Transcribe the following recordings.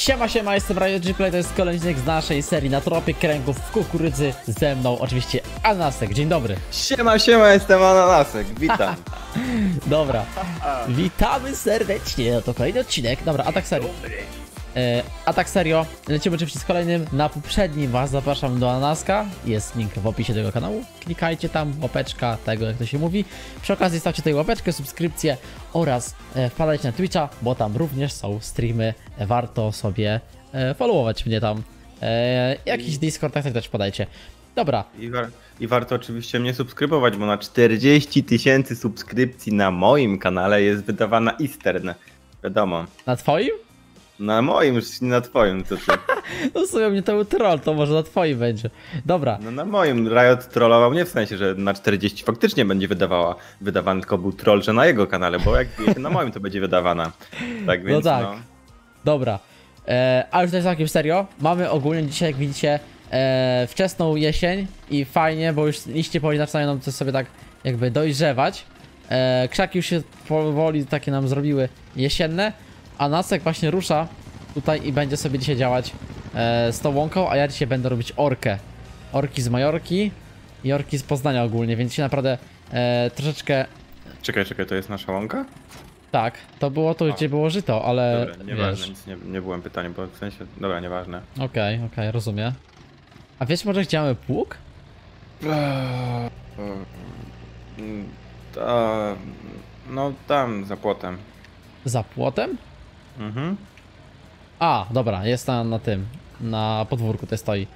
Siema, siema, jestem Riot Gplay, to jest kolejny odcinek z naszej serii na tropie kręgów w kukurydzy. Ze mną oczywiście Anasek, dzień dobry. Siema, siema, jestem Ananasek, witam. Dobra, witamy serdecznie, to kolejny odcinek. Dobra, a tak serio. E, a tak serio, lecimy oczywiście z kolejnym. Na poprzednim was zapraszam do Anaska. Jest link w opisie tego kanału. Klikajcie tam, łapeczka, tego jak to się mówi. Przy okazji stawcie tutaj łapeczkę, subskrypcję oraz e, wpadajcie na Twitcha, bo tam również są streamy. Warto sobie e, followować mnie tam. Jakiś Discord, tak też podajcie. Dobra, I, war I warto oczywiście mnie subskrybować, bo na 40 tysięcy subskrypcji na moim kanale jest wydawana Eastern. Wiadomo. na twoim? Na moim, już nie na twoim, co ty. No w sumie mnie to był troll, to może na twoim będzie. Dobra, No na moim Riot trollował nie w sensie, że na 40 faktycznie będzie wydawała, wydawany, tylko był troll, że na jego kanale, bo jak na moim to będzie wydawana. Tak więc tak. no. Dobra, e, a już tutaj całkiem serio. Mamy ogólnie dzisiaj, jak widzicie, e, wczesną jesień i fajnie, bo już liście powoli zaczynają nam to sobie tak jakby dojrzewać. E, krzaki już się powoli takie nam zrobiły jesienne, a Nasek właśnie rusza tutaj i będzie sobie dzisiaj działać e, z tą łąką, a ja dzisiaj będę robić orkę. Orki z Majorki i orki z Poznania ogólnie, więc się naprawdę e, troszeczkę... Czekaj, czekaj, to jest nasza łąka? Tak, to było to, gdzie było żyto, ale Dobra, nieważne, wiesz... nic nie, nie byłem pytaniem, bo w sensie, dobra, nieważne. Okej, okej, rozumiem. A wiesz może gdzie mamy pług? Mm, Ta, no tam za płotem. Za płotem? Mhm. A, dobra, jest na, na tym. Na podwórku to stoi.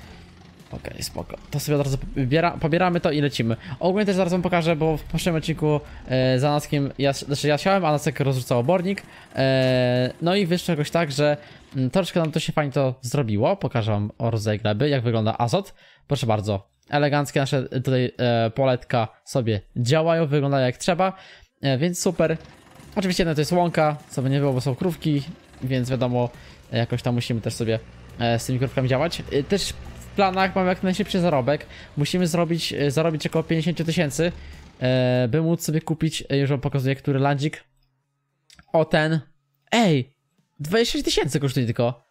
Okej, spoko. To sobie od razu pobiera, pobieramy to i lecimy. Ogólnie też zaraz wam pokażę, bo w poprzednim odcinku e, za Naskiem, ja, znaczy ja siałem, a Nasek rozrzucał obornik. E, no i wyszło jakoś tak, że mm, troszkę nam to się fajnie to zrobiło. Pokażę wam o rodzaj gleby, jak wygląda azot. Proszę bardzo. Eleganckie nasze tutaj e, poletka sobie działają, wyglądają jak trzeba, e, więc super. Oczywiście no to jest łąka, co by nie było, bo są krówki, więc wiadomo, jakoś tam musimy też sobie e, z tymi krówkami działać. E, Też w planach mamy jak najszybszy zarobek. Musimy zrobić, e, zarobić około 50 000 tysięcy, by móc sobie kupić, już wam pokazuję, który landzik. O ten. Ej! 26 tysięcy kosztuje tylko.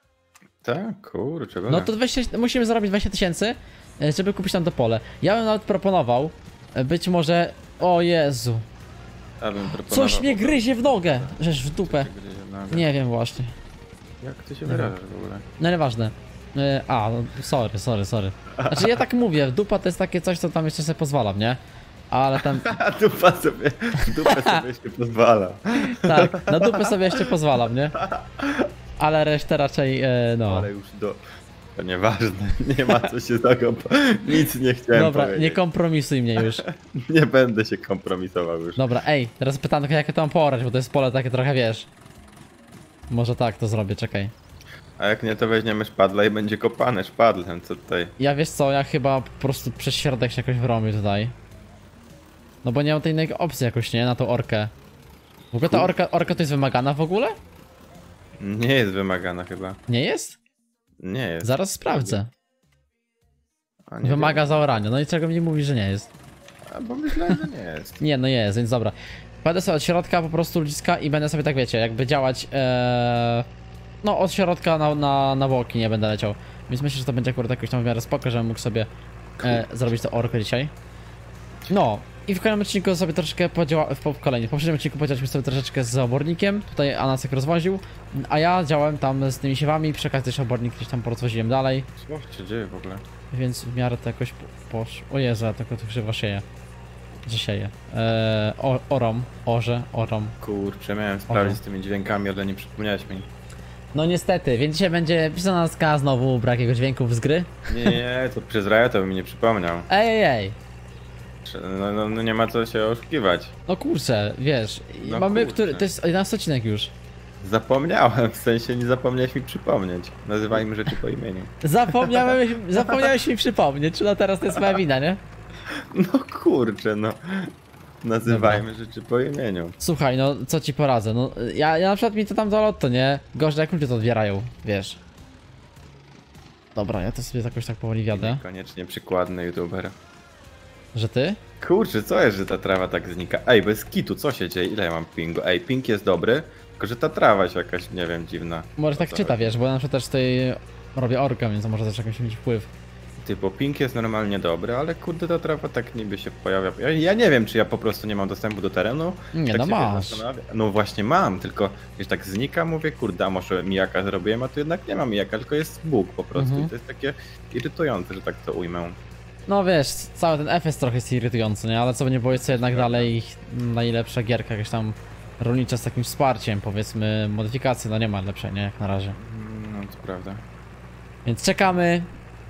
Tak, kurczę, No to 20, musimy zarobić 20 tysięcy, żeby kupić tam to pole. Ja bym nawet proponował, być może... O Jezu. Coś mnie gryzie w nogę. Żeż w dupę. Nie wiem właśnie. Jak ty się wyrażasz w ogóle? No nieważne. E, A, sorry, sorry, sorry. Znaczy ja tak mówię, dupa to jest takie coś, co tam jeszcze sobie pozwalam, nie? Ale tam, A dupa sobie, dupę sobie jeszcze pozwala. tak, na dupę sobie jeszcze pozwalam, nie? Ale resztę raczej, e, no. Ale już do... To nieważne, nie ma co się zakop... Nic nie chciałem Dobra, powiedzieć. nie kompromisuj mnie już. nie będę się kompromisował już. Dobra, ej, teraz pytam, jak to mam porać, bo to jest pole takie trochę, wiesz. Może tak to zrobię, czekaj. A jak nie, to weźmiemy szpadla i będzie kopane szpadlem, co tutaj? Ja wiesz co, ja chyba po prostu przez środek się jakoś wromię tutaj. No bo nie mam tej innej opcji jakoś, nie? Na tą orkę. W ogóle ta orka, orka to jest wymagana w ogóle? Nie jest wymagana chyba. Nie jest? Nie jest. Zaraz sprawdzę. Wymaga wiem. zaorania, no i czego mi mówi, że nie jest? A, bo myślałem, że nie jest. Nie, no jest, więc dobra. Będę sobie od środka po prostu ludziska i będę sobie tak wiecie, jakby działać ee, No od środka na, na, na boki nie będę leciał. Więc myślę, że to będzie akurat jakoś tam w miarę spoko, żebym mógł sobie e, zrobić to orkę dzisiaj. No i w kolejnym odcinku sobie troszeczkę podziała... W, w kolejnym, w poprzednim odcinku podziałaliśmy sobie troszeczkę z obornikiem. Tutaj Anasek rozwoził, a ja działałem tam z tymi siewami, przy okazji też obornik gdzieś tam porozwoziłem dalej. Co się dzieje w ogóle? Więc w miarę to jakoś po- poszło. O Jezu, tylko tu krzywo sieje. Sieje. Eee, o, orom, orze, orom. Kurczę, miałem sprawdzić z tymi dźwiękami, ale nie przypomniałeś mi. No niestety, więc dzisiaj będzie pisana znowu brak jego dźwięków z gry. Nie, nie, to przez Riot to mi nie przypomniał. Ej, ej, ej. No, no, no nie ma co się oszukiwać. No kurczę, wiesz, No mamy, kurczę. który, to jest 11 odcinek już. Zapomniałem, w sensie nie zapomniałeś mi przypomnieć. Nazywajmy rzeczy po imieniu. Zapomniałem, zapomniałeś mi przypomnieć, no teraz to jest moja wina, nie? No kurczę, no. Nazywajmy rzeczy po imieniu. Słuchaj, no co ci poradzę, no ja, ja na przykład mi to tam do lotto, nie? Gorzej jak ludzie to odbierają, wiesz. Dobra, ja to sobie jakoś tak powoli wiadę, Koniecznie przykładny youtuber. Że ty? Kurczę, co jest, że ta trawa tak znika? Ej, bez kitu, co się dzieje? Ile ja mam pingu? Ej, ping jest dobry, tylko że ta trawa się jakaś, nie wiem, dziwna. Może tak czyta, wiesz, bo ja na przykład też tutaj robię orka, więc może też jakiś mieć wpływ. Ty, bo ping jest normalnie dobry, ale kurde ta trawa tak niby się pojawia. Ja, ja nie wiem, czy ja po prostu nie mam dostępu do terenu. Nie, tak no masz. No właśnie mam, tylko wiesz, tak znika, mówię, kurde, a może mijaka zrobiłem, a tu jednak nie ma mijaka, tylko jest Bóg po prostu. Mhm. I to jest takie irytujące, że tak to ujmę. No wiesz, cały ten FS trochę jest irytujący, nie? Ale co by nie było, jest to jednak dalej najlepsza gierka, jakaś tam rolnicza z takim wsparciem, powiedzmy, modyfikacji, no nie ma lepszej, nie? Jak na razie. No to prawda. Więc czekamy,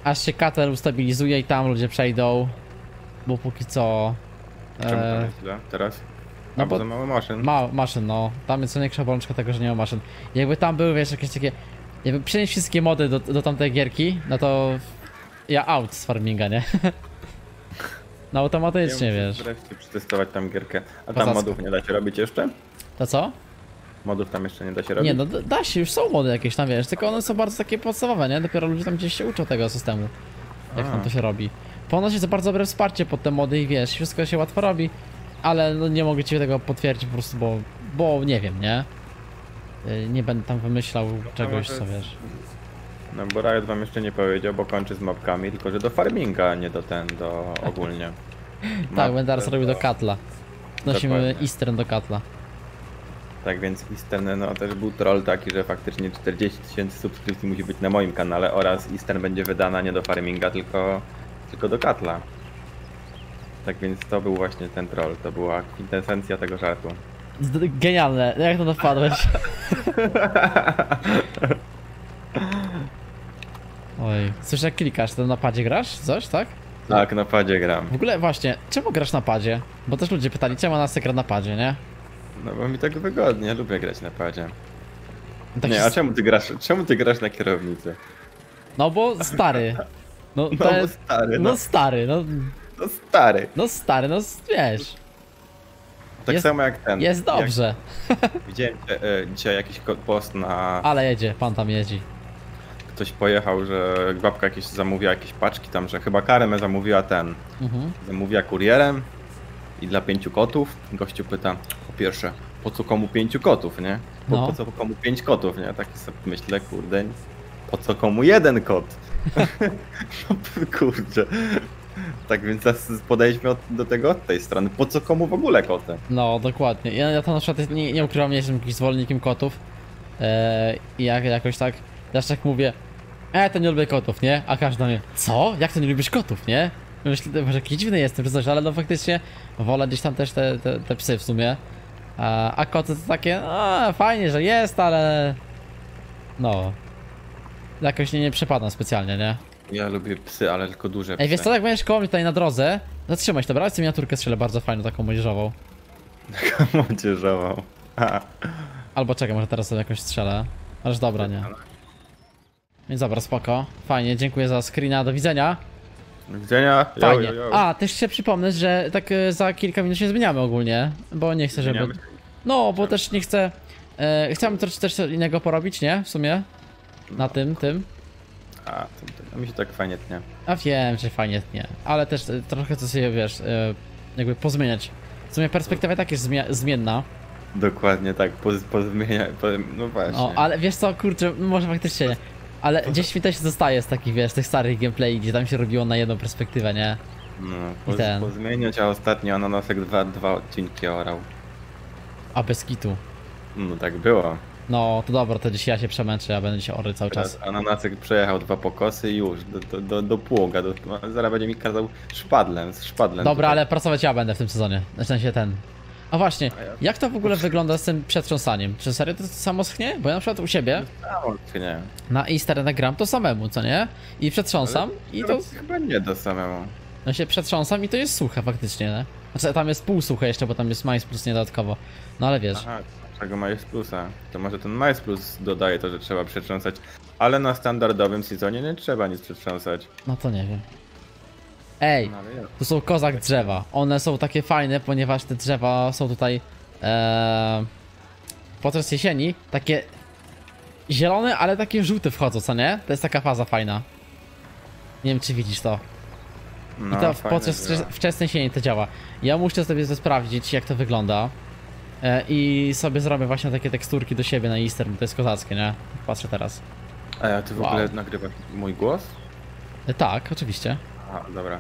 aż się katel ustabilizuje i tam ludzie przejdą, bo póki co... Czemu to E, jest źle teraz? no bo bo- za mało maszyn. ma, maszyn, no. Tam jest największa bolączka tego, że nie ma maszyn. Jakby tam były, wiesz, jakieś takie... Jakby przenieść wszystkie mody do, do tamtej gierki, no to... Ja out z farminga, nie? No automatycznie, Ja wiesz. Wreszcie przetestować tam gierkę. A tam modów nie da się robić jeszcze? To co? Modów tam jeszcze nie da się robić? Nie, no da- da się, już są mody jakieś tam, wiesz, tylko one są bardzo takie podstawowe, nie? Dopiero ludzie tam gdzieś się uczą tego systemu, jak A. tam to się robi. Ponoć jest bardzo dobre wsparcie pod te mody i wiesz, wszystko się łatwo robi, ale no nie mogę ci tego potwierdzić po prostu, bo, bo nie wiem, nie? Y, Nie będę tam wymyślał czegoś, co wiesz. No bo Riot wam jeszcze nie powiedział, bo kończy z mapkami, tylko że do farminga, a nie do ten, do ogólnie. Tak, będę teraz robił do katla. Nosimy Dokładnie. Eastern do katla. Tak więc Eastern no też był troll taki, że faktycznie 40 tysięcy subskrypcji musi być na moim kanale oraz Eastern będzie wydana nie do farminga, tylko, tylko do katla. Tak więc to był właśnie ten troll, to była kwintesencja tego żartu. Genialne, jak to dopadłeś? Słyszę jak klikasz, to na padzie grasz? Coś, tak? Tak, na padzie gram. W ogóle właśnie, czemu grasz na padzie? Bo też ludzie pytali, czemu nas gra na padzie, nie? No bo mi tak wygodnie, lubię grać na padzie. Tak Nie, się- a czemu ty grasz, czemu ty grasz na kierownicy? No bo stary. No, No to bo stary, no, No stary, no, no stary. no stary, no wiesz, Tak Jest- samo jak ten. jest dobrze. Jak widziałem e, e, dzisiaj jakiś post na... Ale jedzie, pan tam jeździ. Ktoś pojechał, że babka jakieś zamówiła jakieś paczki tam, że chyba karmę zamówiła ten. Mhm. Zamówiła kurierem i dla pięciu kotów. Gościu pyta, po pierwsze, po co komu pięciu kotów, nie? Po, No. po co komu pięć kotów, nie? Taki sobie myślę, kurde, po co komu jeden kot? no kurde. Tak więc podejdźmy od, do tego od tej strony. Po co komu w ogóle koty? No, dokładnie. Ja, ja to na przykład nie, nie ukrywam, nie jestem jakimś zwolennikiem kotów. I jak, jakoś tak, zawsze tak mówię, e, to nie lubię kotów, nie? A każdy mnie, co? Jak to nie lubisz kotów, nie? Myślę, że jakiś dziwny jestem, czy coś, ale no faktycznie wolę gdzieś tam też te, te, te psy w sumie. A, a koty to takie, a, fajnie, że jest, ale... No... Jakoś nie, nie przepadam specjalnie, nie? Ja lubię psy, ale tylko duże psy. Ej, wiesz co, jak będziesz koło mnie tutaj na drodze, zatrzymaj się, dobra? Chcę miniaturkę strzelę bardzo fajną, taką młodzieżową. Młodzieżową. Ha. Albo czekaj, może teraz sobie jakoś strzelę. Ależ dobra, nie. Więc dobra, spoko. Fajnie, dziękuję za screena, do widzenia. Do widzenia. Fajnie. jo, jo. A, też się przypomnę, że tak e, za kilka minut się zmieniamy ogólnie, bo nie chcę, żeby... Zmieniamy? No, bo też nie chcę... E, chciałem coś też innego porobić, nie? W sumie. Na tym, tym. A, to, to mi się tak fajnie tnie. A wiem, że fajnie nie, ale też e, trochę chcę sobie, wiesz, e, jakby pozmieniać. W sumie perspektywa tak jest zmienna. Dokładnie tak, po, po, zmienia, po, no właśnie. No, ale wiesz co, kurczę, może faktycznie nie. Ale gdzieś mi też zostaje z takich, wiesz, tych starych gameplay, gdzie tam się robiło na jedną perspektywę, nie? No, I po, ten. pozmieniać, a ostatnio Ananasek dwa, dwa odcinki orał. A bez kitu. No tak było. No, to dobra, to dzisiaj ja się przemęczę, ja będę dzisiaj ory cały czas. Teraz Ananasek przejechał dwa pokosy i już, do, do, do, do pługa. Do, zaraz będzie mi kazał szpadlem, z szpadlem. Dobra, tutaj. ale pracować ja będę w tym sezonie. W sensie ten. A właśnie, jak to w ogóle wygląda z tym przetrząsaniem? Czy serio to samo schnie? Bo ja na przykład u siebie Stało, czy nie? na Easter nagram to samemu, co nie? I przetrząsam i to... Ale Chyba nie do samemu. No się przetrząsam i to jest suche faktycznie, nie? Znaczy tam jest półsuche jeszcze, bo tam jest mais plus nie dodatkowo. No ale wiesz. Aha, czego Majs Plusa? To może ten Majs Plus dodaje to, że trzeba przetrząsać, ale na standardowym sezonie nie trzeba nic przetrząsać. No to nie wiem. Ej, No, ja- tu są kozak drzewa. One są takie fajne, ponieważ te drzewa są tutaj e, podczas jesieni takie zielone, ale takie żółte wchodzą, co nie? To jest taka faza fajna. Nie wiem, czy widzisz to. no, I to podczas wczesnej jesieni to działa. Ja muszę sobie to sprawdzić, jak to wygląda. E, I sobie zrobię właśnie takie teksturki do siebie na Easter, bo to jest kozackie, nie? Patrzę teraz. A ja ty w Wow. ogóle nagrywasz mój głos? E, tak, oczywiście. A, dobra.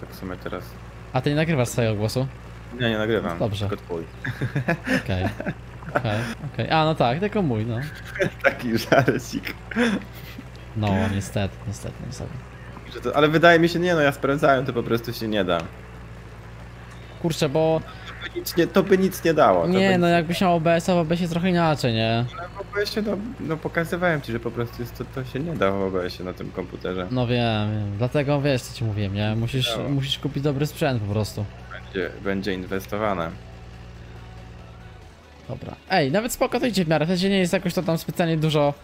Tak w sumie teraz... A ty nie nagrywasz swojego głosu? Nie, nie nagrywam. Dobrze. Tylko twój. Okej. Okej, okej. A, no tak, tylko mój, no. Taki żarcik. No, niestety, niestety, niestety. To, ale wydaje mi się, nie no, ja sprawdzałem, to po prostu się nie da. Kurczę, bo by nic nie, to by nic nie dało. Nie, no jakbyś miał OBS-a, w OBS jest trochę inaczej, nie? Ale w OBS-ie, no, no pokazywałem ci, że po prostu jest to, to się nie da w OBS-ie na tym komputerze. No wiem, wiem. Dlatego wiesz, co ci mówiłem, nie? Musisz, Dało. musisz kupić dobry sprzęt po prostu. Będzie, będzie inwestowane. Dobra. Ej, nawet spoko to idzie w miarę. W sensie nie jest jakoś to tam specjalnie dużo.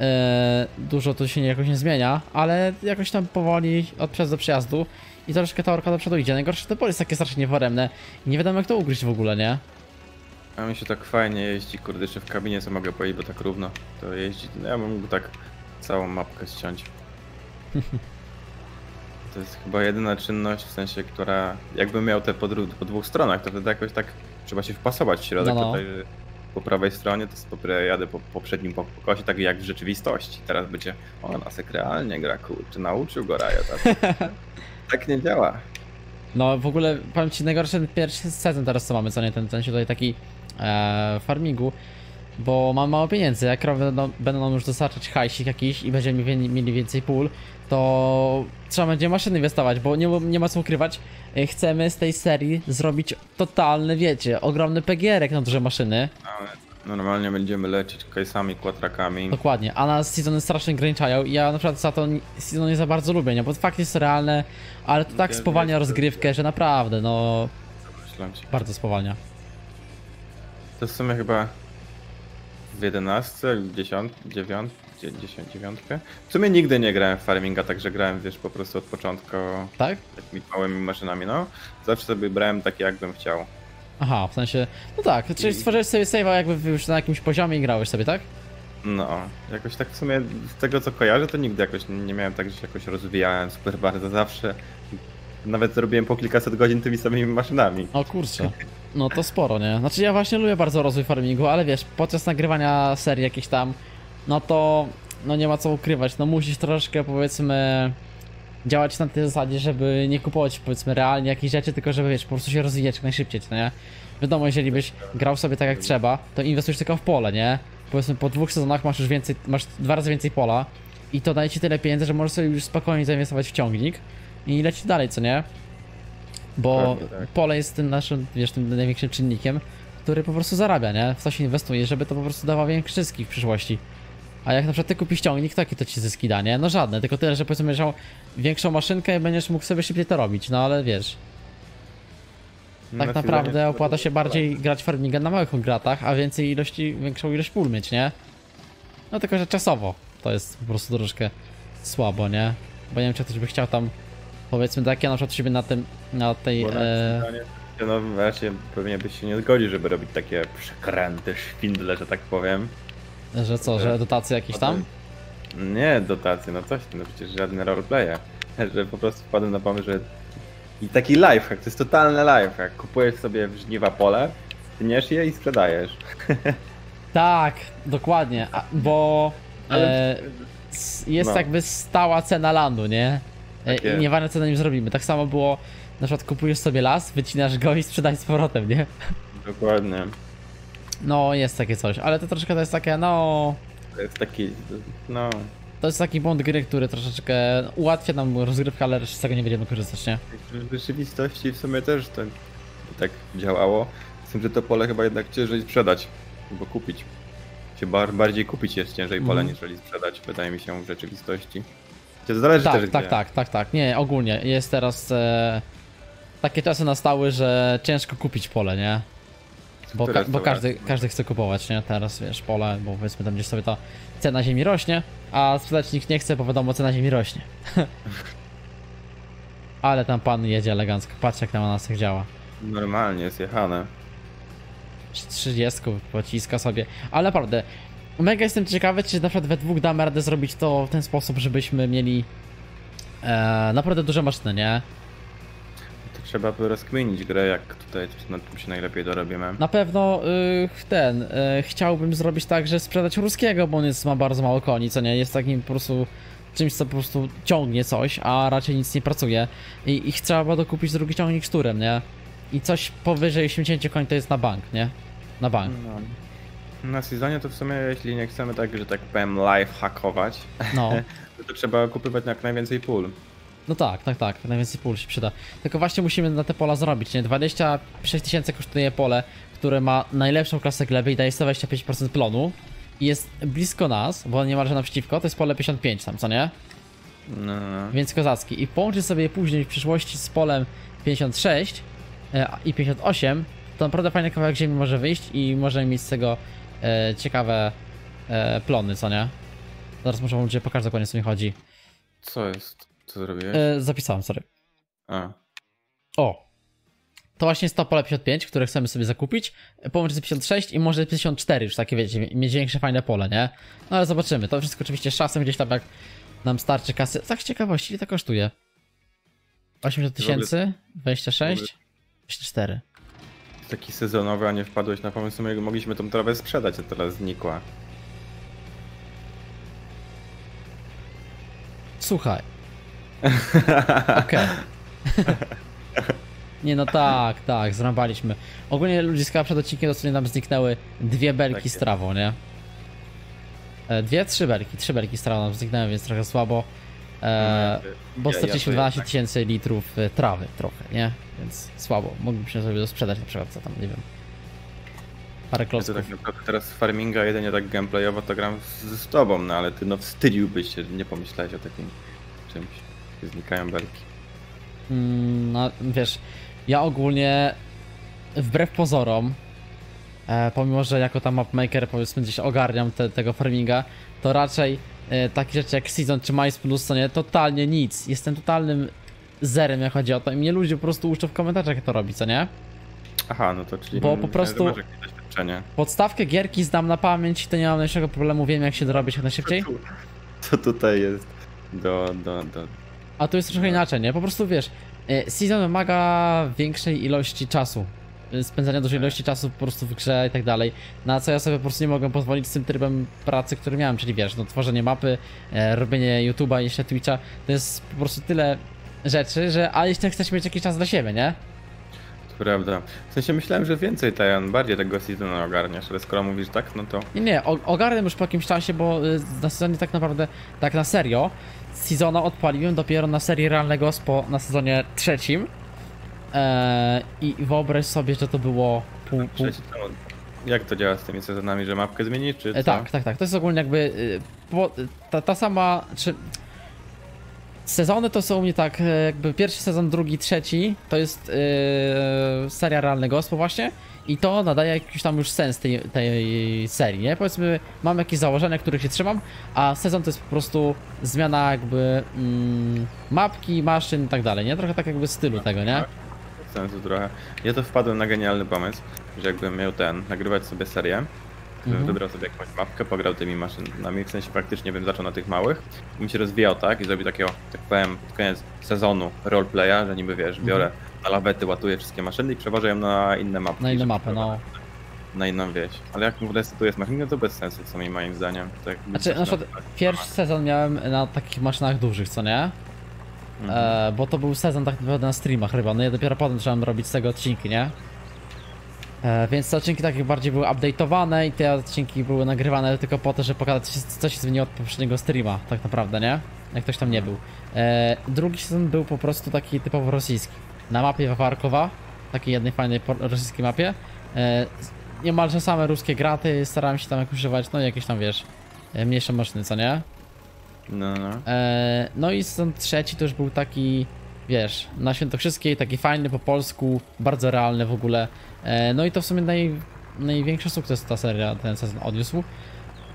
E, dużo to się nie, jakoś nie zmienia, ale jakoś tam powoli od przejazdu do przejazdu i troszkę ta orka do przodu idzie. Najgorsze to pole jest takie strasznie nieforemne i nie wiadomo jak to ugryźć w ogóle, nie? A mi się tak fajnie jeździ, kurde, jeszcze w kabinie co mogę powiedzieć, bo tak równo to jeździ. No ja mógł tak całą mapkę ściąć. To jest chyba jedyna czynność, w sensie, która jakbym miał te po, po dwóch stronach, to wtedy jakoś tak trzeba się wpasować w środek No, no. tutaj, że po prawej stronie to jest po, jadę po poprzednim po- pokosie, tak jak w rzeczywistości. Teraz będzie, o, Nasek realnie gra, kurczę, nauczył go Riot. to- tak nie działa. No w ogóle powiem ci najgorszy ten pierwszy sezon teraz co mamy, co nie ten, ten się tutaj taki e, farmingu, bo mam mało pieniędzy, jak będą, będą nam już dostarczać hajsik jakiś i będziemy mieli, mieli więcej pól, to trzeba będzie maszyny inwestować, bo nie, nie ma co ukrywać, e, chcemy z tej serii zrobić totalny, wiecie, ogromny PGR-ek na duże maszyny, Normalnie będziemy lecieć case'ami, kłatrakami. dokładnie, a nas seasony strasznie ograniczają i ja na przykład za to season nie za bardzo lubię, nie, bo fakt jest realne, ale to tak spowalnia rozgrywkę, że naprawdę, no, bardzo spowalnia. To w sumie chyba w 11, 10, 9, 10, 9. W sumie nigdy nie grałem w farminga, także grałem, wiesz, po prostu od początku Tak? takimi małymi maszynami, no. Zawsze sobie brałem takie, jakbym chciał. Aha, w sensie. No tak, czyli I- stworzyłeś sobie save'a jakby już na jakimś poziomie i grałeś sobie, tak? No, jakoś tak w sumie z tego co kojarzę, to nigdy jakoś nie miałem tak, że się jakoś rozwijałem super bardzo. Zawsze nawet zrobiłem po kilkaset godzin tymi samymi maszynami. O kurczę. No to sporo, nie? Znaczy ja właśnie lubię bardzo rozwój farmingu, ale wiesz, podczas nagrywania serii jakiejś tam, no to no nie ma co ukrywać, no musisz troszkę powiedzmy działać na tej zasadzie, żeby nie kupować powiedzmy realnie jakichś rzeczy, tylko żeby wiesz, po prostu się rozwijać jak najszybciej, no nie? Wiadomo, jeżeli byś grał sobie tak jak trzeba, to inwestujesz tylko w pole, nie? Powiedzmy po dwóch sezonach masz już więcej, masz dwa razy więcej pola i to daje ci tyle pieniędzy, że możesz sobie już spokojnie zainwestować w ciągnik i lecieć dalej, co nie? Bo tak. pole jest tym naszym, wiesz, tym największym czynnikiem, który po prostu zarabia, nie? W co się inwestuje, żeby to po prostu dawało większe zyski w przyszłości. A jak na przykład ty kupisz ciągnik, to jakie to ci zyski da, nie? No żadne, tylko tyle, że powiedzmy będziesz miał większą maszynkę i będziesz mógł sobie szybciej to robić, no ale wiesz, tak Na naprawdę opłata się bardziej grać farmingę na małych gratach, a więcej ilości, większą ilość pól mieć, nie? No tylko, że czasowo to jest po prostu troszkę słabo, nie? Bo nie wiem, czy ktoś by chciał tam, powiedzmy, tak ja na przykład siebie na tym, na tej, e, No właśnie, pewnie byś się nie zgodził, żeby robić takie przekręty, szwindle, że tak powiem. że co, że dotacje jakieś tam? Nie, dotacje, no coś, no przecież żadne roleplaye. Że po prostu wpadłem na pomysł, że i taki lifehack, to jest totalny lifehack. Kupujesz sobie w żniwa pole, tniesz je i sprzedajesz. Tak, dokładnie, a, bo Ale- e, jest no. jakby stała cena landu, nie? E, Tak I nieważne co na nim zrobimy. Tak samo było, na przykład kupujesz sobie las, wycinasz go i sprzedajesz z powrotem, nie? Dokładnie. No, jest takie coś, ale to troszkę to jest takie, no... To jest taki, no, To jest taki błąd gry, który troszeczkę ułatwia nam rozgrywkę, ale z tego nie będziemy korzystać, nie? w rzeczywistości w sumie też to tak działało. Z tym, że to pole chyba jednak ciężej sprzedać, albo kupić. Bar bardziej kupić jest ciężej pole, Mhm. niżeli sprzedać, wydaje mi się w rzeczywistości. To zależy Tak, też tak, gdzie. tak, tak, tak. Nie, ogólnie jest teraz e, takie czasy nastały, że ciężko kupić pole, nie? Bo, ka- bo każdy, każdy chce kupować, nie? Teraz wiesz, pole, bo powiedzmy tam gdzieś sobie ta cena ziemi rośnie, a sprzedać nikt nie chce, bo wiadomo cena ziemi rośnie. Ale tam pan jedzie elegancko, patrz jak tam na nas działa. Normalnie jest jechane. 30 pociska sobie, ale naprawdę mega jestem ciekawy, czy na przykład we dwóch damy radę zrobić to w ten sposób, żebyśmy mieli e, naprawdę duże maszyny, nie? To trzeba by rozkminić grę, jak tutaj nad tym się najlepiej dorobimy. Na pewno y, ten, y, chciałbym zrobić tak, że sprzedać ruskiego, bo on jest, ma bardzo mało koni, co nie, jest takim po prostu czymś, co po prostu ciągnie coś, a raczej nic nie pracuje. I, i trzeba dokupić drugi ciągnik z turem, nie? I coś powyżej 80 koni to jest na bank, nie? Na bank. No. Na sezonie to w sumie, jeśli nie chcemy tak, że tak powiem, live hackować, No. to trzeba kupywać jak najwięcej pól. No tak, tak, tak, najwięcej pól się przyda. Tylko właśnie musimy na te pola zrobić, nie? 26 tysięcy kosztuje pole, które ma najlepszą klasę gleby i daje 125% plonu. I jest blisko nas, bo niemalże naprzeciwko, to jest pole 55 tam, co nie? No. Więc kozacki. I połączyć sobie później w przyszłości z polem 56 e, i 58, to naprawdę fajny kawałek ziemi może wyjść i możemy mieć z tego e, ciekawe e, plony, co nie? Zaraz muszę wam ludzie pokażę dokładnie co mi chodzi. Co jest? Co zrobiłeś? E, zapisałem, sorry. A, O! To właśnie jest to pole 55, które chcemy sobie zakupić. Połączyć z 56 i może 54 już takie, wiecie, mieć większe fajne pole, nie? No ale zobaczymy. To wszystko oczywiście z czasem gdzieś tam jak nam starczy kasy. Tak z ciekawości, ile to kosztuje? 80 tysięcy? 26? 24. taki sezonowy, a nie wpadłeś na pomysł, my mogliśmy tą trawę sprzedać, a teraz znikła. Słuchaj. Okej. Nie no tak, tak, zrąbaliśmy. Ogólnie ludziska przed odcinkiem dosłownie nam zniknęły dwie belki Tak z trawą, nie? E, Dwie, trzy belki, trzy belki z trawą nam zniknęły, więc trochę słabo. E, bo Ja- ja straciliśmy to 12 jednak- tysięcy litrów e, trawy trochę, nie? Więc słabo. Moglibyśmy sobie to sprzedać na przykład, co tam, nie wiem. Parę Ja to klocków. tak naprawdę teraz farminga jedynie tak gameplayowo to gram z, z tobą, no ale ty no wstydziłbyś się, nie pomyślałeś o takim czymś. gdzie Znikają belki. Mm, no, wiesz, ja ogólnie wbrew pozorom, e, pomimo że jako tam mapmaker powiedzmy gdzieś ogarniam te, tego farminga, to raczej e, takie rzeczy jak Season czy Mice Plus to nie, totalnie nic. Jestem totalnym zerem jak chodzi o to i mnie ludzie po prostu uczą w komentarzach jak to robi, co nie? Aha, no to czyli Bo po myślałem, prostu-. Podstawkę gierki znam na pamięć, to nie mam najmniejszego problemu, wiem jak się dorobić jak najszybciej. Co tutaj jest do, do, do... A tu jest troszkę inaczej, nie? Po prostu wiesz, e, Season wymaga większej ilości czasu. E, Spędzania dużej ilości czasu po prostu w grze i tak dalej. Na co ja sobie po prostu nie mogę pozwolić z tym trybem pracy, który miałem, czyli wiesz, no tworzenie mapy, e, robienie YouTube'a i jeszcze Twitcha, to jest po prostu tyle rzeczy, że a jeśli chcesz mieć jakiś czas dla siebie, nie? To prawda. W sensie myślałem, że więcej Tajan, bardziej tego seasonu ogarniasz, ale skoro mówisz tak, no to... Nie, nie, o- ogarnę już po jakimś czasie, bo y, na sezonie tak naprawdę, tak na serio, sezona odpaliłem dopiero na serii realnego spo na sezonie trzecim. Eee, I wyobraź sobie, że to było pół, pół, jak to działa z tymi sezonami, że mapkę zmienić, czy co? E, tak, tak, tak. To jest ogólnie jakby y, po, ta, ta sama. Czy, sezony to są u mnie tak, e, jakby pierwszy sezon, drugi, trzeci to jest yy, seria realnego gospo właśnie i to nadaje jakiś tam już sens tej, tej serii, nie? Powiedzmy, mam jakieś założenia, których się trzymam, a sezon to jest po prostu zmiana jakby mm, mapki, maszyn i tak dalej, nie? Trochę tak jakby stylu tego, nie? Sensu trochę. Ja to wpadłem na genialny pomysł, że jakbym miał ten, nagrywać sobie serię, bym Mhm. wybrał sobie jakąś mapkę, pograł tymi maszynami, w sensie praktycznie bym zaczął na tych małych, bym się rozwijał tak i zrobił takiego, tak powiem, pod koniec sezonu roleplaya, że niby wiesz, biorę na lawety, ładuję wszystkie maszyny i przewożę ją na inne mapy. Mhm. Na inną mapę, no. Na inną wieś. Ale jak tu jest machina, to bez sensu, co mi moim zdaniem. Jakby Znaczy, na przykład pierwszy sezon miałem na takich maszynach dużych, co nie? Mhm. E, bo to był sezon tak naprawdę na streamach chyba, no ja dopiero potem trzeba robić z tego odcinki, nie? E, więc te odcinki takie bardziej były update'owane i te odcinki były nagrywane tylko po to, żeby pokazać co się zmieniło od poprzedniego streama, tak naprawdę, nie? Jak ktoś tam nie był. E, drugi sezon był po prostu taki typowo rosyjski. Na mapie Wawarkowa, takiej jednej fajnej rosyjskiej mapie, e, niemalże same ruskie graty, starałem się tam jak używać, no jakieś tam wiesz, e, mniejsze maszyny, co nie? No, no. E, no i sezon trzeci to już był taki, wiesz, na świętokrzyskiej, taki fajny po polsku, bardzo realny w ogóle. E, no i to w sumie naj, największy sukces ta seria, ten sezon odniósł.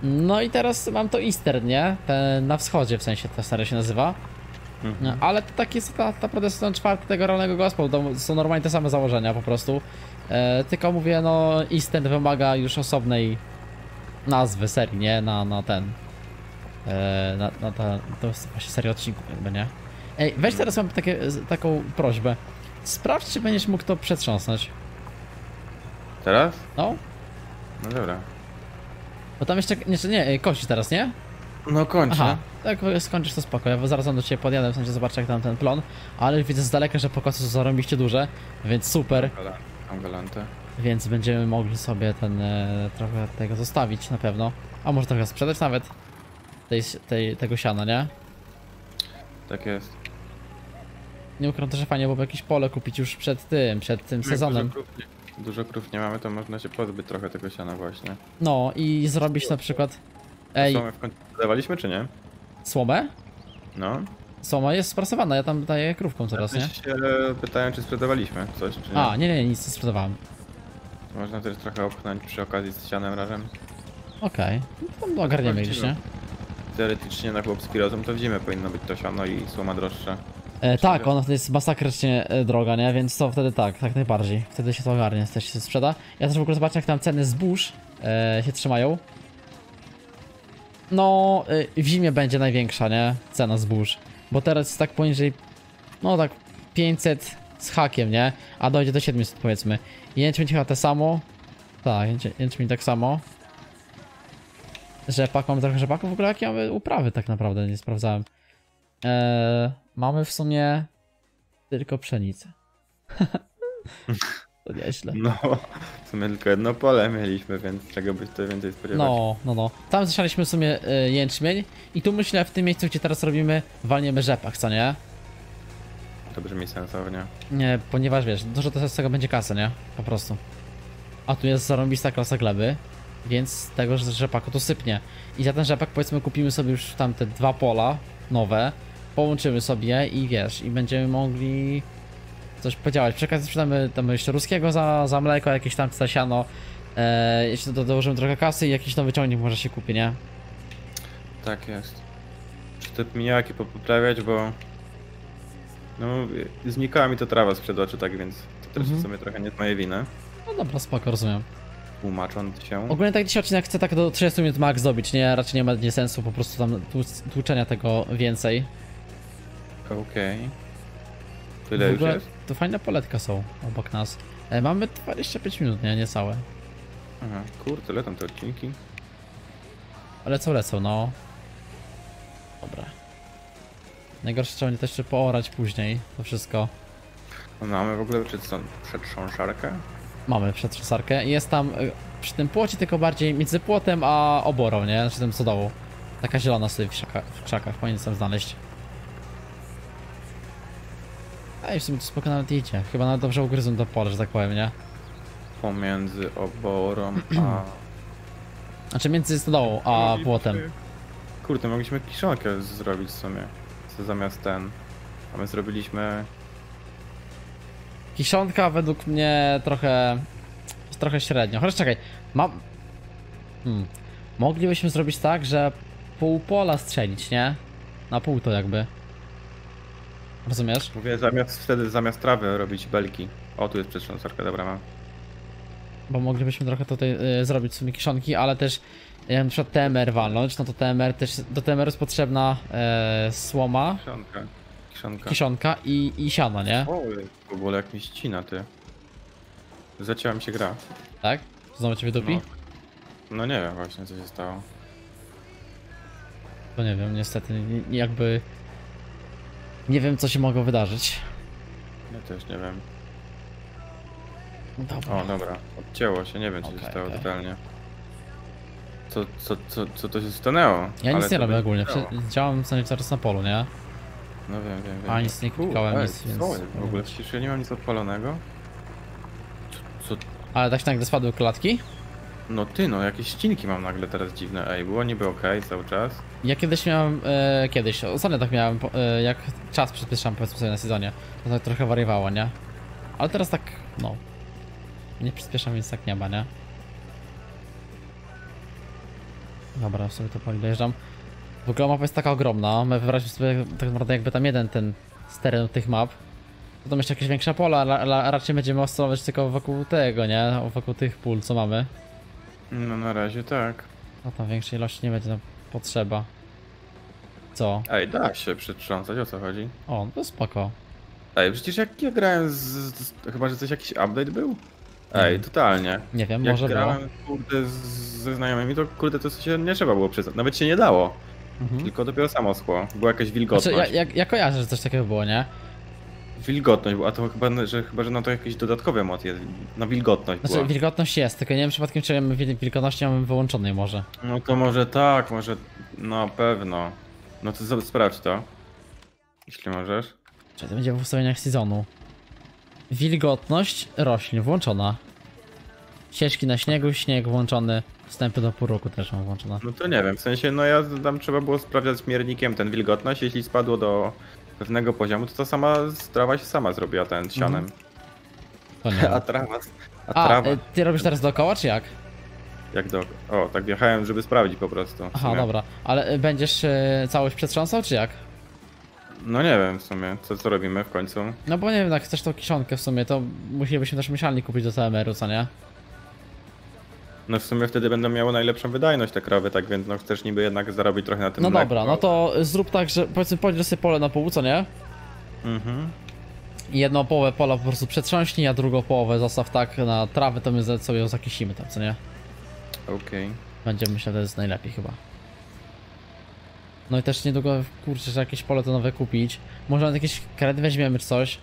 No i teraz mam to Easter, nie? Ten na wschodzie w sensie ta seria się nazywa. No, Mhm. ale to tak jest ta, naprawdę sezon czwarty tego realnego gospel, to są normalnie te same założenia po prostu. E, tylko mówię, no Easter wymaga już osobnej nazwy serii, nie? Na, na ten. E, na, na ta, to jest właśnie seria odcinków jakby, nie? Ej, weź teraz mam takie, taką prośbę. Sprawdź, czy będziesz mógł to przetrząsnąć. Teraz? No, No dobra. bo tam jeszcze, nie, nie, e, kości teraz, nie? No kończę. Aha, tak skończysz to spoko, ja zaraz do ciebie podjadę, w sensie zobaczę jak tam ten plon, ale widzę z daleka, że pokosy są zarąbiście duże, więc super, Mam galantę. więc będziemy mogli sobie ten, e, trochę tego zostawić na pewno, a może trochę sprzedać nawet tej, tej, tego siana, nie? Tak jest. Nie ukrywam też, że fajnie byłoby jakieś pole kupić już przed tym, przed tym sezonem. Dużo krów, nie, dużo krów nie mamy, to można się pozbyć trochę tego siana właśnie. No i zrobić na przykład, ej, my w końcu sprzedawaliśmy, czy nie? słomę? No. Słoma jest sprasowana, ja tam daję krówką coraz, nie? Wszyscy się pytają, czy sprzedawaliśmy coś, czy nie. A, nie, nie, nic nie sprzedawałem. Można też trochę opchnąć przy okazji z sianem razem. Okej, no to ogarniemy gdzieś, nie? Teoretycznie na chłop z pirozą to w zimę powinno być to siano i słoma droższa. E, tak, ona wtedy jest masakrycznie e, droga, nie? Więc to wtedy tak, tak najbardziej. Wtedy się to ogarnie, też się sprzeda. Ja też w ogóle zobaczę, jak tam ceny zbóż e, się trzymają. No, e, w zimie będzie największa, nie? Cena zbóż. Bo teraz jest tak poniżej, no tak 500 z hakiem, nie? A dojdzie do 700 powiedzmy. Jęczmień chyba te samo. Tak, jęczmień tak samo. Rzepak, mamy trochę rzepaku. W ogóle jakie mamy uprawy tak naprawdę, nie sprawdzałem. Eee, mamy w sumie tylko pszenicę. to nieźle. No, w sumie tylko jedno pole mieliśmy, więc czego byś to więcej spodziewać. No, no, no. Tam zasialiśmy w sumie e, jęczmień i tu myślę w tym miejscu, gdzie teraz robimy, walniemy rzepak, co nie? To brzmi sensownie. Nie, ponieważ wiesz, dużo to z tego będzie kasy, nie? Po prostu. A tu jest zarąbista klasa gleby, więc tego że rzepaku to sypnie. I za ten rzepak powiedzmy kupimy sobie już tam te dwa pola nowe, połączymy sobie i wiesz, i będziemy mogli coś podziałać. Przy okazji sprzedamy tam jeszcze ruskiego za, za mleko, jakieś tam za siano. E, jeśli do, dołożymy trochę kasy i jakiś nowy ciągnik może się kupi, nie? Tak jest. Czy te miniaki poprawiać, bo... No, znikała mi to trawa sprzed oczu, tak więc to też Mhm. w sumie trochę nie z mojej winy. No dobra, spoko, rozumiem. Tłumacząc się. Ogólnie tak dzisiaj odcinek chcę tak do 30 minut max zrobić, nie? Raczej nie ma nie sensu po prostu tam tłuc- tłuczenia tego więcej. Okej. Tyle w już jest? to fajne poletka są obok nas. E, mamy 25 minut, nie? Niecałe. Aha, kurde, lecą te odcinki. Ale co lecą, no. Dobra. Najgorsze trzeba będzie też jeszcze poorać później, to wszystko. No, mamy w ogóle przed, przedtrząszarkę? Mamy przetrzasarkę. Jest tam e, przy tym płocie tylko bardziej między płotem a oborą, nie? Znaczy tym sodołą. Taka zielona sobie w, krzaka, w krzakach, powinien tam znaleźć. Ej, w sumie to spoko nawet idzie. Chyba nawet dobrze ugryzą to pole, że tak powiem, nie? Pomiędzy oborą a... Znaczy między stodołą a płotem. Kurde, mogliśmy kiszonkę zrobić w sumie. Co zamiast ten. A my zrobiliśmy... Kiszonka według mnie trochę... trochę średnio. Chociaż czekaj, mam... Hmm. Moglibyśmy zrobić tak, że pół pola strzelić, nie? Na pół to jakby. Rozumiesz? Mówię, zamiast wtedy zamiast trawy robić belki. O, tu jest przedtrząsarka, dobra mam. Bo moglibyśmy trochę tutaj y, zrobić w sumie kiszonki, ale też jak na przykład TMR walnąć, no to TMR też, do TMR jest potrzebna e, słoma, Kiszonka. Kiszonka. kiszonka i, i siano, nie? O, w ogóle jak mi ścina, ty. Zacięła mi się gra. Tak? Znowu cię wydupi? No. No nie wiem właśnie, co się stało. To nie wiem, niestety, nie, nie jakby... Nie wiem, co się mogło wydarzyć. Ja też nie wiem. Dobra. O, dobra. Odcięło się, nie wiem, co Okej, się stało okej. totalnie. Co, co, co, co to się stanęło? Ja nic nie robię ogólnie, działam cały czas na polu, nie? No wiem, wiem, wiem. A, nic nie klikałem, ej, nic, więc- Co jest w ogóle? Przecież ja nie mam nic odpalonego. Co, co? Ale tak nagle spadły klatki. No ty, no jakieś ścinki mam nagle teraz dziwne. Ej, było niby okej cały czas. Ja kiedyś miałem, e, kiedyś, ostatnio tak miałem, e, jak czas przyspieszam powiedzmy sobie na sezonie, to tak trochę wariowało, nie? Ale teraz tak, no, nie przyspieszam, więc tak nie ma, nie? Dobra, sobie to dojeżdżam. W ogóle mapa jest taka ogromna, my wybraliśmy sobie tak naprawdę jakby tam jeden ten z terenu tych map. To tam jeszcze jakieś większe pola, ale, ale raczej będziemy oscylować tylko wokół tego, nie? Wokół tych pól, co mamy. No na razie tak. No tam większej ilości nie będzie nam potrzeba. Co? Ej, da się przetrząsać, o co chodzi? O, no to spoko. Ej, przecież jak ja grałem z... z chyba, że coś jakiś update był? Ej, totalnie. Nie wiem, Jak może było. grałem kurde z, ze znajomymi, to kurde to się nie trzeba było przez... Nawet się nie dało. Mhm. Tylko dopiero samo schło. Była jakaś wilgotność. Znaczy, ja, ja, ja kojarzę, że coś takiego było, nie? Wilgotność a to chyba, że chyba, że na to jakiś dodatkowy mod jest. Na wilgotność Znaczy, była. wilgotność jest, tylko nie wiem przypadkiem, czy my wil- wilgotności mamy wyłączonej może. No to może tak, może... No pewno. No to sprawdź to. Jeśli możesz. Czy to będzie w ustawieniach sezonu? Wilgotność roślin włączona. Ścieżki na śniegu, śnieg włączony. Wstępy do pół roku też mam włączone. No to nie wiem, w sensie, no ja tam trzeba było sprawdzać miernikiem ten wilgotność, jeśli spadło do pewnego poziomu, to ta sama trawa się sama zrobiła ten sianem. Nie A trawa, a A, trawa, y, ty robisz teraz dookoła, czy jak? jak do... O, tak wjechałem, żeby sprawdzić po prostu. Aha, dobra. Ale y, będziesz y, całość przetrząsał, czy jak? No nie wiem w sumie, co, co robimy w końcu. No bo nie wiem, jak chcesz tą kiszonkę w sumie, to musielibyśmy też mieszalnik kupić do TMR-u, co nie? No w sumie wtedy będą miały najlepszą wydajność te krowy, tak więc no chcesz niby jednak zarobić trochę na tym No mleku. dobra, no to zrób tak, że powiedzmy podziel sobie pole na pół, co nie? Mhm. I jedną połowę pola po prostu przetrząśnij, a drugą połowę zostaw tak na trawę, to my ze- sobie ją zakisimy tam, co nie? Okej. Będzie myślę, że to jest najlepiej chyba. No i też niedługo, kurczę, że jakieś pole to nowe kupić. Może nawet jakieś kredyt weźmiemy czy coś.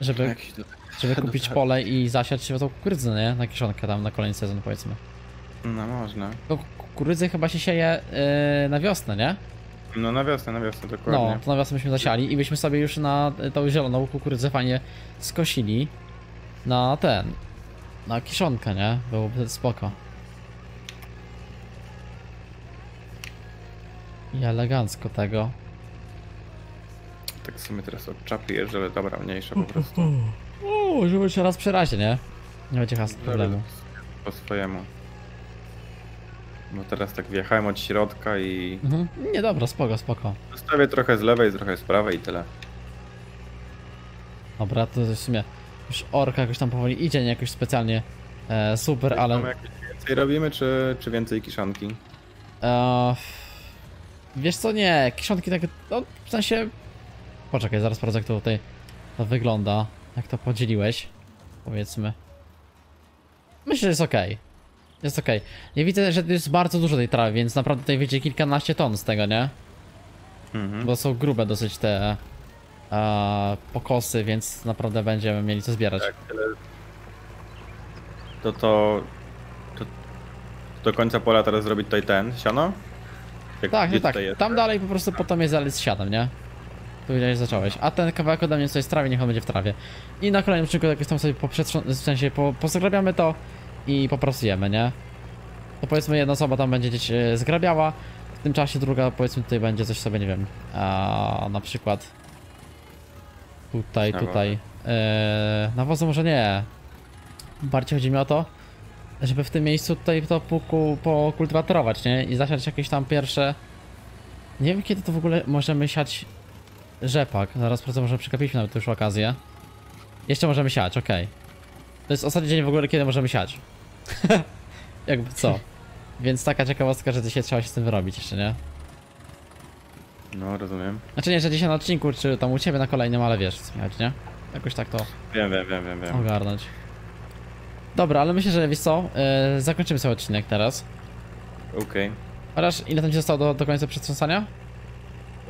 Żeby, Jakiś tutaj- żeby no kupić tak. pole i zasiać tą kukurydzę, nie? Na kiszonkę tam na kolejny sezon powiedzmy. No można. Bo kukurydzę chyba się sieje yy, na wiosnę, nie? No na wiosnę, na wiosnę, dokładnie. No, to na wiosnę byśmy zasiali i byśmy sobie już na tą zieloną kukurydzę fajnie skosili na ten, na kiszonkę, nie? Byłoby spoko. I elegancko tego. Tak w sumie teraz od czapy jeżdżę, ale dobra, mniejsza po prostu. Uuu, żeby się raz przerazie, nie? Nie będzie has problemu. Po swojemu. Bo teraz tak wjechałem od środka i Mhm. Nie, dobra, spoko, spoko. zostawię trochę z lewej, trochę z prawej i tyle. Dobra, to w sumie już orka jakoś tam powoli idzie, nie jakoś specjalnie e, super, ale... Mamy jakieś więcej robimy, czy, czy więcej kiszonki? Eee, wiesz co, nie, kiszonki tak, no, w sensie... Poczekaj, zaraz sprawdzę jak to tutaj to wygląda, jak to podzieliłeś, powiedzmy. Myślę, że jest ok. Jest ok. Ja widzę, że jest bardzo dużo tej trawy, więc naprawdę tutaj wyjdzie kilkanaście ton z tego, nie? Mhm. Bo są grube dosyć te e, pokosy, więc naprawdę będziemy mieli co zbierać. Tak, tyle. To to... to do końca pola teraz zrobić tutaj ten, siano? Jak, Tak, no tak. Tam dalej po prostu potem jest dalej z siadem, nie? Tu gdzieś zacząłeś. A ten kawałek ode mnie co jest w trawie, niech on będzie w trawie. I na kolejnym odcinku jakoś tam sobie w sensie po, pozagrabiamy to i popracujemy, nie? To powiedzmy jedna osoba tam będzie gdzieś e, zgrabiała, w tym czasie druga powiedzmy tutaj będzie coś sobie, nie wiem, a na przykład tutaj, tutaj. E, nawozu może nie. Bardziej chodzi mi o to, żeby w tym miejscu tutaj to poku- pokultywatorować, nie? I zasiać jakieś tam pierwsze... Nie wiem kiedy to w ogóle możemy siać rzepak. Zaraz sprawdzę, może przekapiliśmy nawet już okazję. Jeszcze możemy siać, okej. To jest ostatni dzień w ogóle, kiedy możemy siać. Jakby co. Więc taka ciekawostka, że dzisiaj trzeba się z tym wyrobić jeszcze, nie? No, rozumiem. Znaczy nie, że dzisiaj na odcinku, czy tam u ciebie na kolejnym, ale wiesz, co mi chodzi, nie? Jakoś tak to Wiem, wiem, wiem, wiem, wiem. ogarnąć. Dobra, ale myślę, że wiesz co, yy, zakończymy sobie odcinek teraz. Okej. Chociaż ile tam ci zostało do, do końca przetrząsania?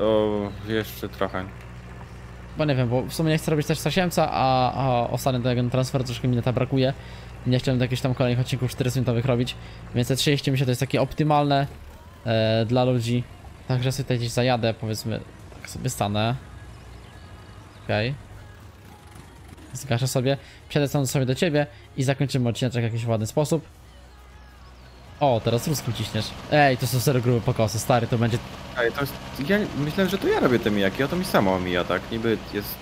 O, jeszcze trochę. Bo nie wiem, bo w sumie nie chcę robić też tasiemca, a, a ostatnio do tego transferu troszkę minuta brakuje. Nie chciałem do jakichś tam kolejnych odcinków 40-minutowych robić, więc te 30 myślę to jest takie optymalne e, dla ludzi. Także sobie tutaj gdzieś zajadę, powiedzmy, tak sobie stanę. Okej. Zgaszę sobie, stąd sobie do ciebie i zakończymy odcinek w jakiś ładny sposób. O, teraz ruskim ciśniesz. Ej, to są serio grube pokosy, stary, to będzie... Ej, to jest, ja myślałem, że to ja robię te mijaki, a to mi samo mija, tak? Niby jest...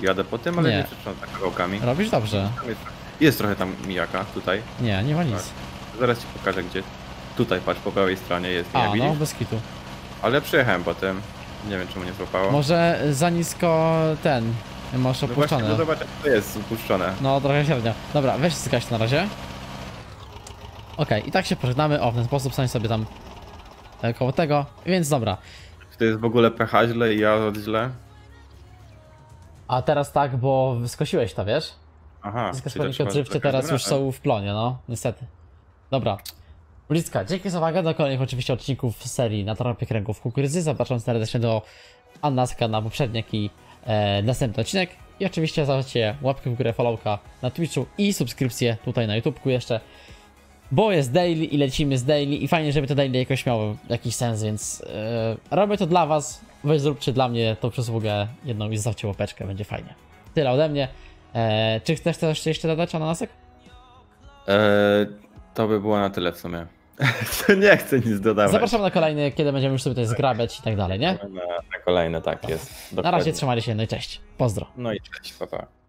Jadę po tym, ale Nie. nie, przetrząsam kawałkami. Robisz dobrze. Jest, jest trochę tam mijaka, tutaj. Nie, nie ma nic. Zaraz ci pokażę gdzie. Tutaj patrz, po prawej stronie jest, nie A, widzisz? no, bez kitu. Ale przyjechałem potem. Nie wiem czemu nie złapało. Może za nisko ten, masz no właśnie, opuszczone. no zobacz jak to jest upuszczone. No, trochę średnio. Dobra, weź zgaś na razie. Okej, i tak się pożegnamy. O, w ten sposób stań sobie tam e, koło tego. Więc dobra. Czy to jest w ogóle pH źle i ja źle? A teraz tak, bo skosiłeś to, wiesz? Aha. Składniki trzeba odżywcze za teraz już są w plonie, no, niestety. Dobra. Bliska, dzięki za uwagę do kolejnych oczywiście odcinków serii na tropie kręgów kukurydzy. Zapraszam serdecznie do Annaska na poprzedni jak i e, następny odcinek. I oczywiście zostawcie łapkę w górę, followka na Twitchu i subskrypcję tutaj na YouTubeku jeszcze. Bo jest daily i lecimy z daily i fajnie, żeby to daily jakoś miało jakiś sens, więc e, robię to dla was. Weź zróbcie dla mnie tą przysługę jedną i zostawcie łapeczkę, będzie fajnie. Tyle ode mnie. E, czy chcesz coś jeszcze dodać, Ananasek? Eee, to by było na tyle w sumie. nie chcę nic dodawać. Zapraszam na kolejny, kiedy będziemy już sobie tutaj zgrabiać i tak dalej, nie? Na, na kolejne, tak jest. Na razie dokładnie. trzymajcie się, no i cześć. Pozdro. No i cześć, pa, pa.